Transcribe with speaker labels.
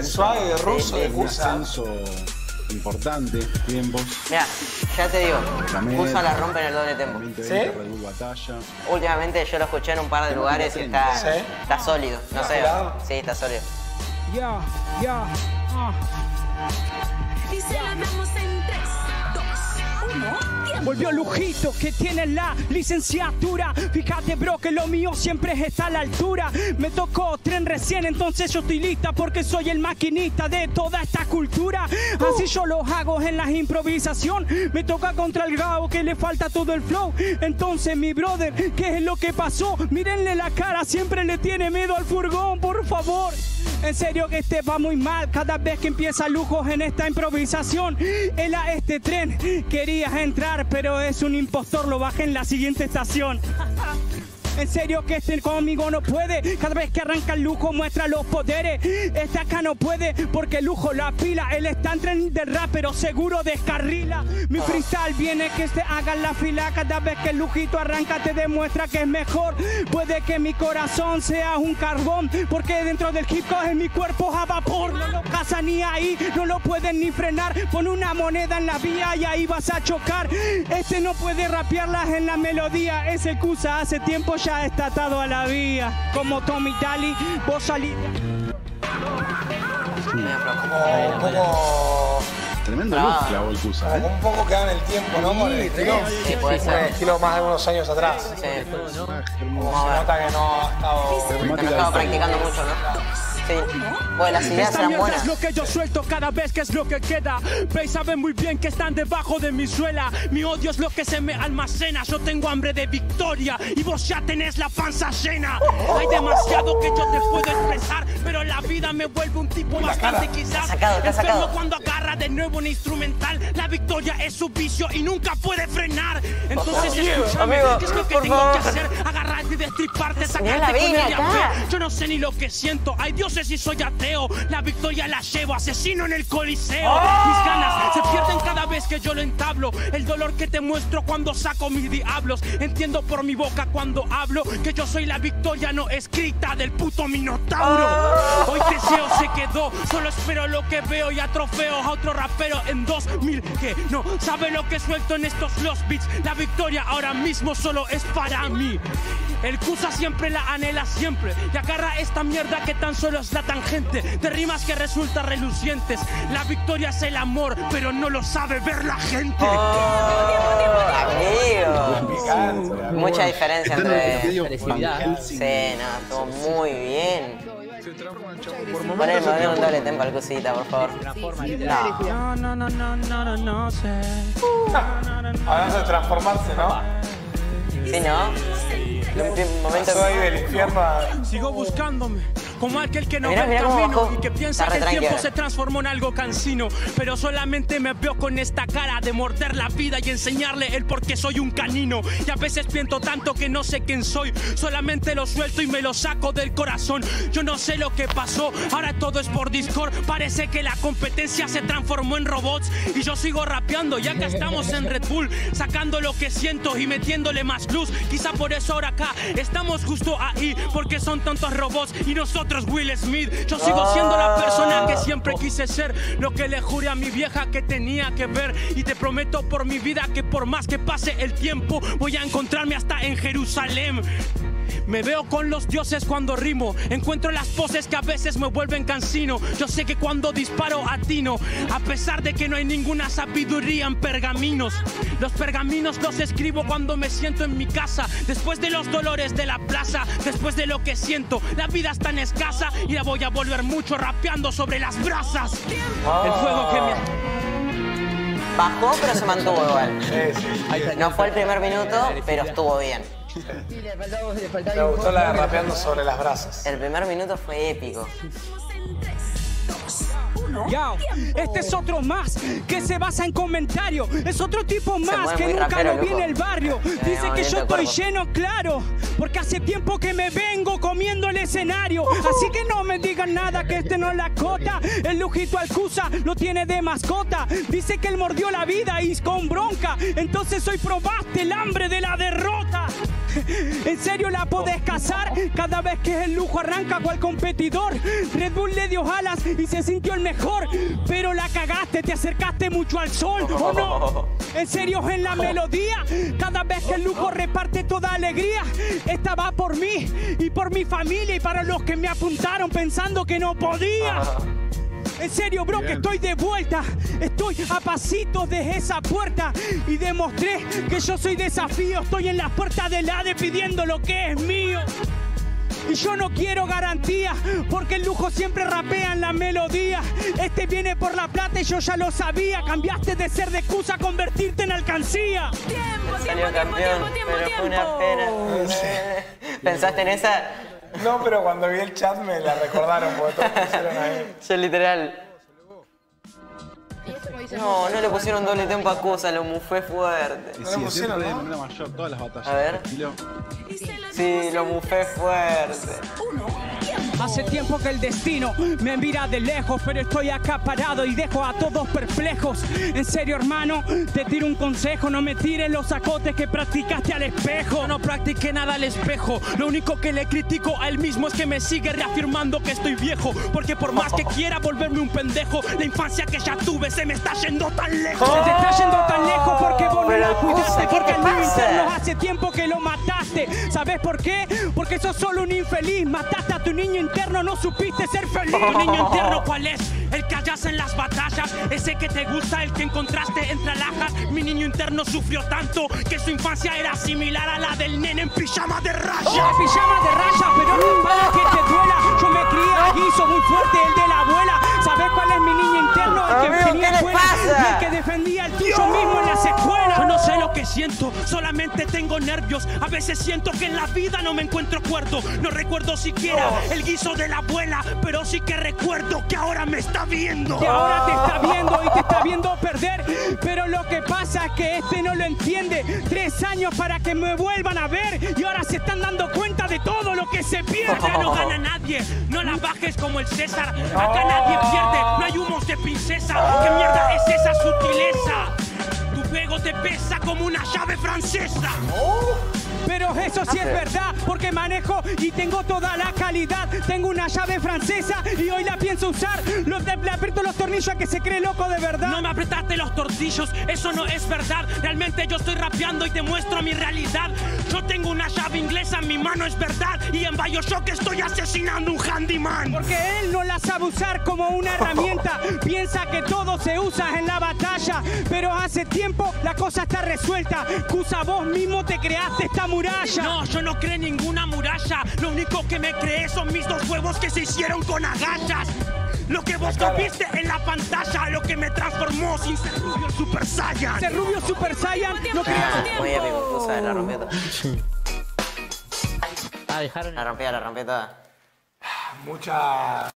Speaker 1: el swag de ruso de
Speaker 2: Un
Speaker 1: Cusa.
Speaker 2: ascenso importante, tiempos.
Speaker 3: Mira, ya te digo, Cusa la rompe en el doble tempo.
Speaker 2: 2020,
Speaker 1: ¿Sí?
Speaker 2: Batalla.
Speaker 3: Últimamente yo lo escuché en un par de lugares y está,
Speaker 1: ¿Sí?
Speaker 3: está sólido. No sé.
Speaker 1: Claro.
Speaker 3: Sí, está sólido.
Speaker 4: Ya, ya, ah.
Speaker 5: Y se la damos en 3, 2, 1, tiempo.
Speaker 4: Volvió Lujito que tiene la licenciatura. Fíjate, bro, que lo mío siempre está a la altura. Me tocó tren recién, entonces yo estoy lista porque soy el maquinista de toda esta cultura. Así yo lo hago en la improvisación. Me toca contra el grabo que le falta todo el flow. Entonces, mi brother, ¿qué es lo que pasó? Mírenle la cara, siempre le tiene miedo al furgón, por favor. En serio que este va muy mal cada vez que empieza lujos en esta improvisación. Él a este tren querías entrar, pero es un impostor, lo bajé en la siguiente estación. En serio que este conmigo no puede. Cada vez que arranca el lujo muestra los poderes. Este acá no puede porque el lujo la pila. Él está en tren de rap, pero seguro descarrila. Mi freestyle viene que se haga la fila. Cada vez que el lujito arranca te demuestra que es mejor. Puede que mi corazón sea un carbón. Porque dentro del hip hop es mi cuerpo a vapor. No lo casa ni ahí, no lo pueden ni frenar. Pon una moneda en la vía y ahí vas a chocar. Este no puede rapearlas en la melodía. Es el Cusa, hace tiempo ya está atado a la vía. Como Tommy Daly, vos salís.
Speaker 1: Como
Speaker 2: Tremendo
Speaker 3: Ah.
Speaker 2: luz clavó el Cusa,
Speaker 1: como
Speaker 2: ¿eh?
Speaker 1: un poco queda en el tiempo, ¿no? Con el estilo.
Speaker 3: Sí, puede ser.
Speaker 1: el estilo más de unos años atrás.
Speaker 3: Sí.
Speaker 1: Como se nota que no ha estado.
Speaker 3: No estaba
Speaker 2: de-
Speaker 3: practicando mucho, ¿no? Sí. Bueno, las ideas
Speaker 4: Esta
Speaker 3: eran
Speaker 4: mierda
Speaker 3: buenas.
Speaker 4: es lo que yo suelto cada vez que es lo que queda. Veis, saben muy bien que están debajo de mi suela. Mi odio es lo que se me almacena. Yo tengo hambre de victoria y vos ya tenés la panza llena. Hay demasiado que yo te puedo expresar, pero la vida me vuelve un tipo bastante quizás.
Speaker 3: Te sacado, te
Speaker 4: cuando agarra de nuevo un instrumental. La victoria es su vicio y nunca puede frenar. Entonces escúchame,
Speaker 3: amigo,
Speaker 4: ¿qué es lo que tengo
Speaker 3: favor.
Speaker 4: que hacer? Agarrarte y destriparte, sacarte con el. Yo no sé ni lo que siento. Hay dioses y soy ateo. La victoria la llevo, asesino en el coliseo. Mis ganas se pierden cada vez que yo lo entablo. El dolor que te muestro cuando saco mis diablos. Entiendo por mi boca cuando hablo que yo soy la victoria no escrita del puto minotauro. Hoy Teseo se quedó, solo espero lo que veo y atrofeo otro rapero en 2000 que no sabe lo que suelto en estos los beats. La victoria ahora mismo solo es para mí. El Cusa siempre la anhela siempre y agarra esta mierda que tan solo es la tangente de rimas que resultan relucientes. La victoria es el amor, pero no lo sabe ver la gente.
Speaker 3: Amigo. Mucha diferencia
Speaker 2: Está en el
Speaker 3: entre. Sí, no, estuvo muy bien.
Speaker 2: Por momentos
Speaker 3: Ponle,
Speaker 2: se
Speaker 3: ponle un
Speaker 2: transforma.
Speaker 3: doble tempo al cosita, por favor.
Speaker 6: Transforma.
Speaker 3: No.
Speaker 4: No, no, no, no, no, no, no sé.
Speaker 1: Hablando de transformarse, ¿no?
Speaker 3: Sí, ¿no? Un momento.
Speaker 1: Ahí del infierno.
Speaker 4: Sigo buscándome, como aquel que no ve el camino y que piensa que el tiempo se transformó en algo cansino. Pero solamente me veo con esta cara de morder la vida y enseñarle el por qué soy un canino. Y a veces piento tanto que no sé quién soy, solamente lo suelto y me lo saco del corazón. Yo no sé lo que pasó, ahora todo es por Discord. Parece que la competencia se transformó en robots y yo sigo rapeando. Ya que estamos en Red Bull, sacando lo que siento y metiéndole más luz. Quizá por eso ahora acá estamos justo ahí, porque son tantos robots y nosotros Will Smith. Yo sigo siendo la persona que siempre quise ser, lo que le juré a mi vieja que tenía que ver. Y te prometo por mi vida que por más que pase el tiempo, voy a encontrarme hasta en Jerusalén. Me veo con los dioses cuando rimo. Encuentro las poses que a veces me vuelven cansino. Yo sé que cuando disparo atino, a pesar de que no hay ninguna sabiduría en pergaminos. Los pergaminos los escribo cuando me siento en mi casa. Después de los dolores de la plaza, después de lo que siento, la vida es tan escasa y la voy a volver mucho rapeando sobre las brasas. El fuego que me.
Speaker 3: Bajó, pero se mantuvo igual.
Speaker 1: Sí, sí.
Speaker 3: No fue el primer minuto, pero estuvo bien.
Speaker 1: Me gustó la de rapeando sobre las brasas.
Speaker 3: El primer minuto fue épico.
Speaker 5: En 3, 2, 1,
Speaker 4: Yao, este es otro más que se basa en comentario. Es otro tipo más que nunca
Speaker 3: rapero,
Speaker 4: lo vi en el barrio.
Speaker 3: Sí,
Speaker 4: Dice que yo estoy lleno, claro.
Speaker 7: porque hace tiempo que me vengo comiendo el escenario. Así que no me digan nada que este no es la cota. El lujito Alcusa lo tiene de mascota. Dice que él mordió la vida y con bronca. Entonces hoy probaste el hambre de la derrota. ¿En serio la podés cazar? Cada vez que el lujo arranca cual competidor. Red Bull le dio alas y se sintió el mejor. Pero la cagaste, te acercaste mucho al sol, ¿o no? ¿En serio en la melodía? Cada vez que el lujo reparte toda alegría. Esta va por mí y por mi familia y para los que me apuntaron pensando que no podía. En serio, bro, que estoy de vuelta. Estoy a pasitos de esa puerta. Y demostré que yo soy desafío. Estoy en la puerta del ADE pidiendo lo que es mío. Y yo no quiero garantía, porque el lujo siempre rapea en la melodía. Este viene por la plata y yo ya lo sabía. Cambiaste de ser de excusa a convertirte en alcancía.
Speaker 5: Tiempo, tiempo, tiempo, tiempo,
Speaker 3: pero fue
Speaker 5: tiempo.
Speaker 3: una pena. ¿Pensaste en esa?
Speaker 1: No, pero cuando vi el chat me la recordaron porque todos pusieron ahí.
Speaker 3: Yo literal. No, no le pusieron doble tempo a Cusa, lo mufé fuerte.
Speaker 1: No le pusieron,
Speaker 2: de manera mayor todas las batallas.
Speaker 3: A ver. Sí, lo mufé fuerte.
Speaker 5: Uno.
Speaker 7: Hace tiempo que el destino me mira de lejos, pero estoy acá parado y dejo a todos perplejos. En serio, hermano, te tiro un consejo, no me tires los sacotes que practicaste al espejo.
Speaker 4: No practiqué nada al espejo. Lo único que le critico a él mismo es que me sigue reafirmando que estoy viejo. Porque por más que quiera volverme un pendejo, la infancia que ya tuve se me está yendo tan lejos.
Speaker 7: Se te está yendo tan lejos porque vos no la cuidaste,
Speaker 3: Cusa, ¿qué
Speaker 7: porque el interno hace tiempo que lo mataste. ¿Sabes por qué? Porque sos solo un infeliz. Mataste a tu niño interno, no supiste ser feliz.
Speaker 4: Tu niño interno, ¿cuál es? El que hallas en las batallas, ese que te gusta, el que encontraste entre alhajas. Mi niño interno sufrió tanto que su infancia era similar a la del nene en pijama de rayas.
Speaker 7: La pijama de rayas, pero no para que te duela. Yo me crié allí, sos muy fuerte, el de la abuela. ¿Sabes cuál es mi niño interno? El que
Speaker 3: Amigo,
Speaker 7: tenía
Speaker 3: ¿qué le
Speaker 7: escuela
Speaker 3: pasa?
Speaker 7: y el que defendía el tuyo
Speaker 4: que siento, solamente tengo nervios. A veces siento que en la vida no me encuentro cuerdo. No recuerdo siquiera el guiso de la abuela, pero sí que recuerdo que ahora me está viendo.
Speaker 7: que ahora te está viendo y te está viendo perder. Pero lo que pasa es que este no lo entiende. Tres años para que me vuelvan a ver y ahora se están dando cuenta de todo lo que se pierde.
Speaker 4: Acá no gana nadie, no la bajes como el César. Acá nadie pierde, no hay humos de princesa. ¿Qué mierda es esa sutileza? Tu pego te pesa como una llave francesa.
Speaker 7: Pero eso sí es verdad, porque manejo y tengo toda la calidad. Tengo una llave francesa y hoy la pienso usar. Lo- le aprieto los tornillos a que se cree loco de verdad.
Speaker 4: No me apretaste los tortillos, eso no es verdad. Realmente yo estoy rapeando y te muestro mi realidad. Yo tengo una llave inglesa en mi mano, es verdad. Y en Bioshock estoy asesinando un handyman.
Speaker 7: Porque él no la sabe usar como una herramienta. Piensa que todo se usa en la batalla. Pero hace tiempo la cosa está resuelta. Cusa, vos mismo te creaste esta muralla.
Speaker 4: No, yo no creé ninguna muralla. Lo único que me creé son mis dos huevos que se hicieron con agallas. Lo que vos no viste en la pantalla, lo que me transformó sin ser rubio en Super Saiyan.
Speaker 7: Ese rubio Super Saiyan no creas.
Speaker 3: Ah, muy épico, Cusa, la rompió toda.
Speaker 6: Ah, dejaron.
Speaker 3: La rompió, la rompió toda.
Speaker 1: Mucha.